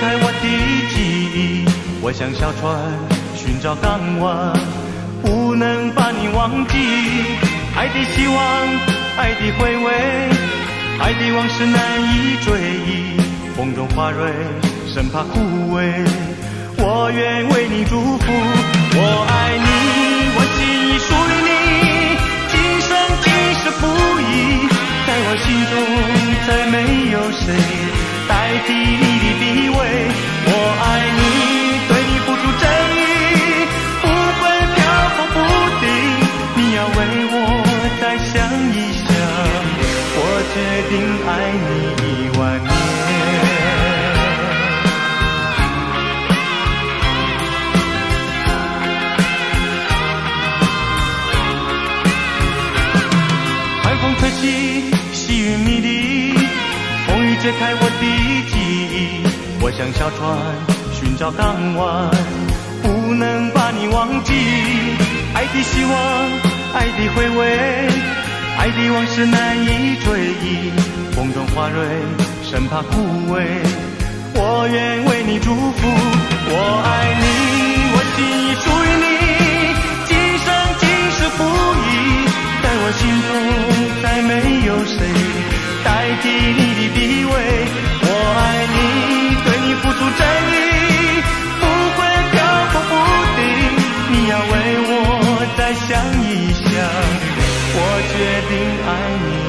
开我的记忆我像小船寻找港湾，不能把你忘记。爱的希望，爱的回味，爱的往事难以追忆。风中花蕊，生怕枯萎。我愿为你祝福，我爱你，我心已属于你，今生今世不移。在我心中，再没有谁定爱你一万年。寒风吹起，细雨迷离，风雨揭开我的记忆。我像小船寻找港湾，不能把你忘记。爱的希望，爱的回味，往事难以追忆。风中花蕊，生怕枯萎。我愿为你祝福，我爱你，我心已属于你，今生今世不移。在我心中，再没有谁代替你的地位。我爱你，对你付出真意，不会漂浮不定。你要为我再想一想，决定爱你。